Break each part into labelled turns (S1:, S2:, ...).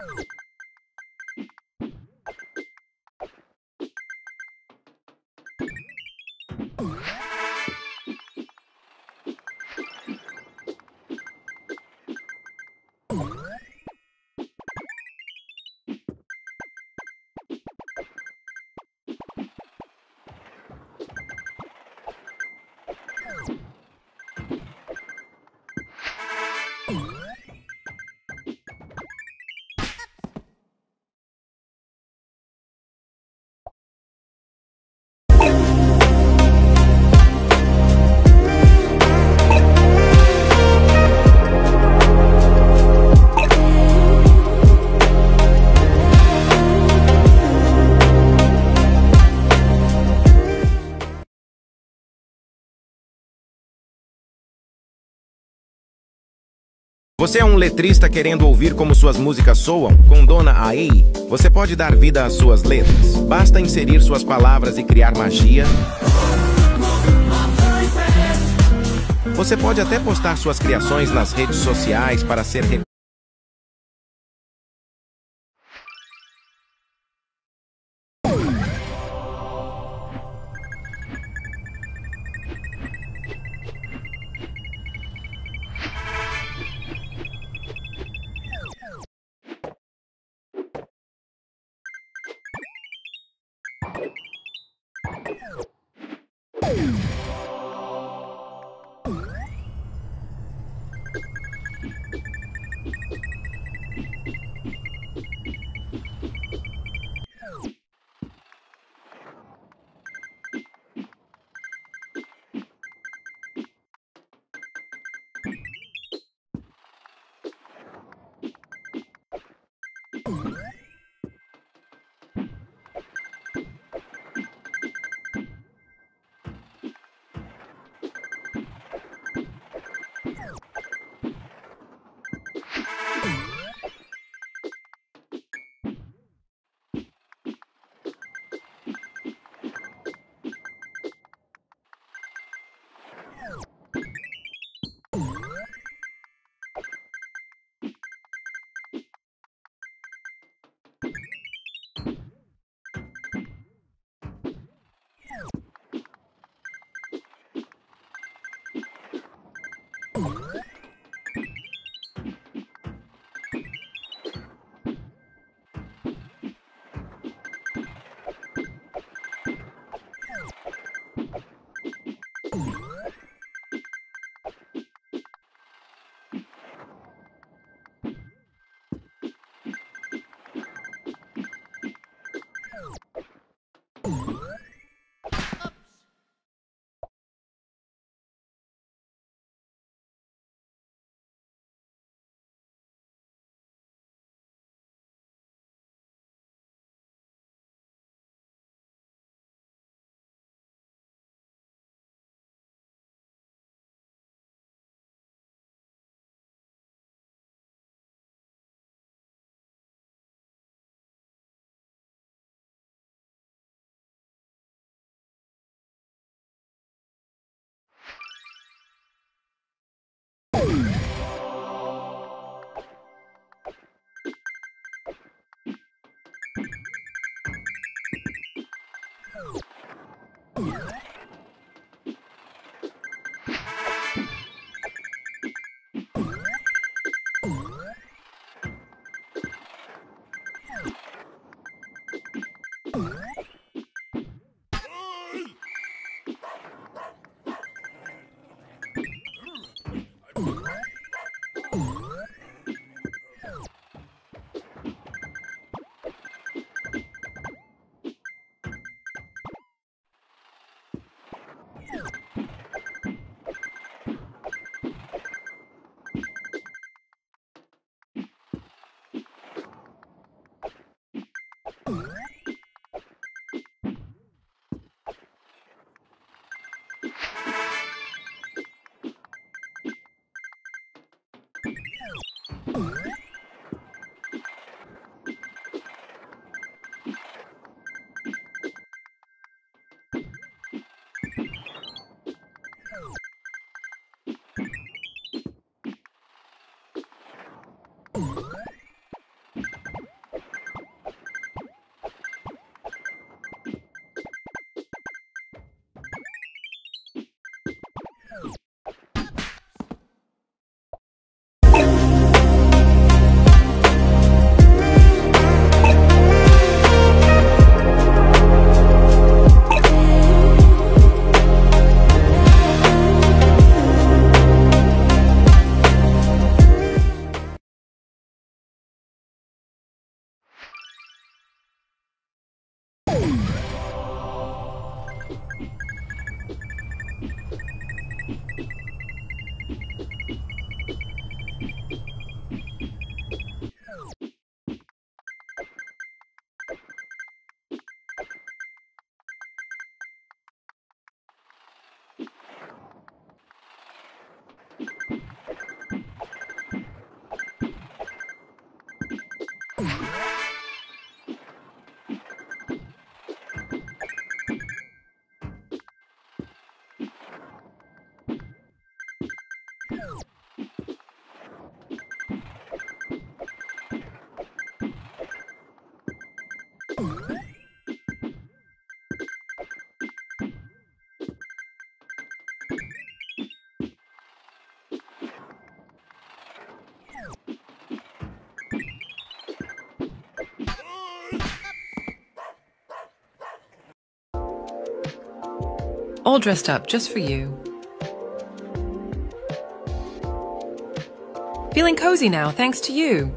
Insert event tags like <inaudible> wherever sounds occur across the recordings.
S1: you Você é um letrista querendo ouvir como suas músicas soam? Com Dona AI, você pode dar vida às suas letras. Basta inserir suas palavras e criar magia. Você pode até postar suas criações nas redes sociais para ser
S2: All dressed up just for you. Feeling cozy now, thanks to you.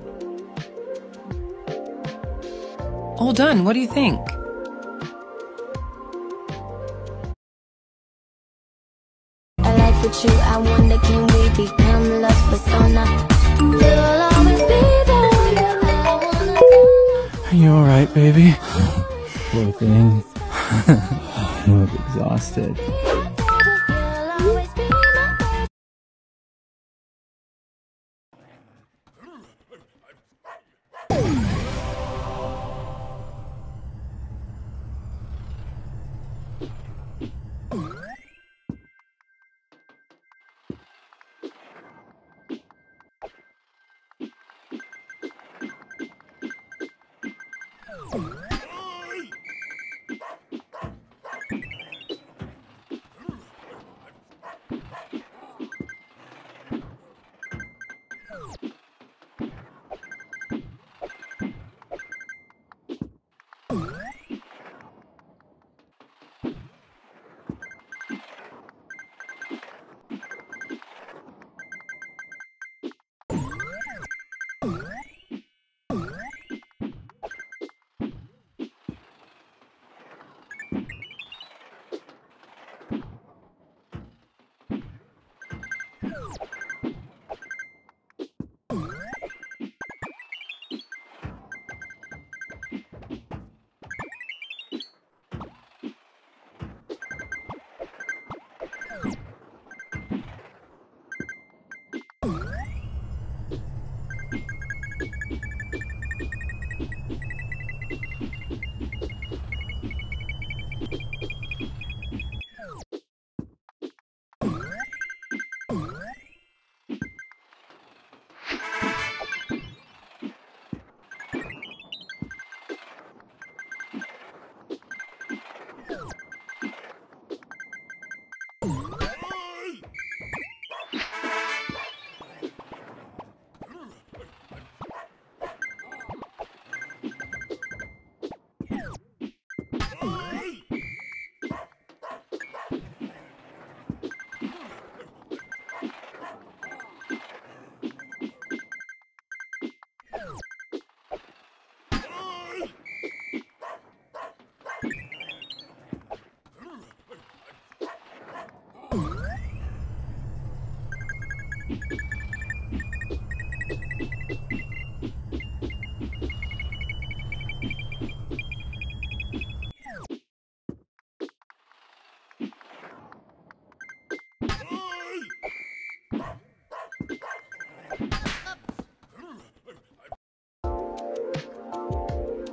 S2: All done, what do you think?
S3: I like with you, I wonder can we become love persona? You'll always be the one that I wanna know.
S4: Are you alright, baby? <gasps> Poor <laughs> look exhausted.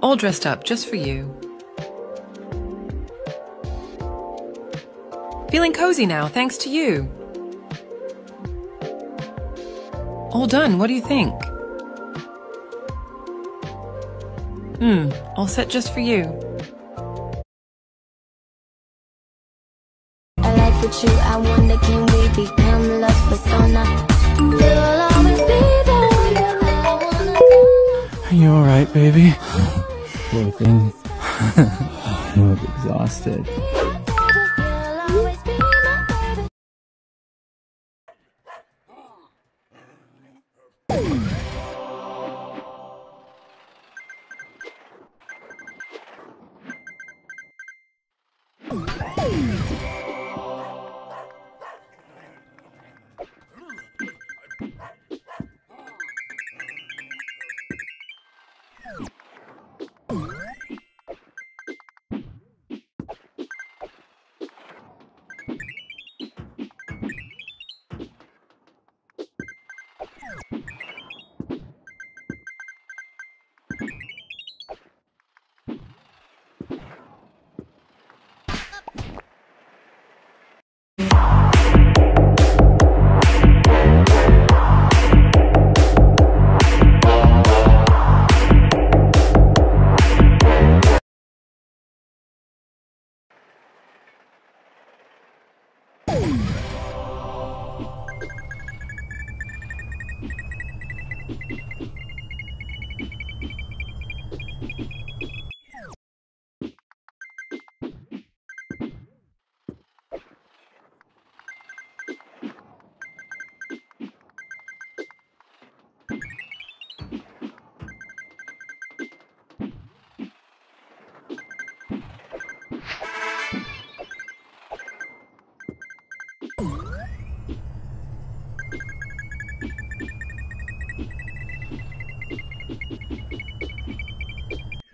S2: All dressed up just for you. Feeling cozy now, thanks to you. All done, what do you think? Hmm, all set just for you.
S3: I like with you, I wonder can we become love persona? You'll always be the one that I wanna.
S4: Are you alright, baby? Poor thing. you <laughs> look exhausted.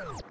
S5: Oh.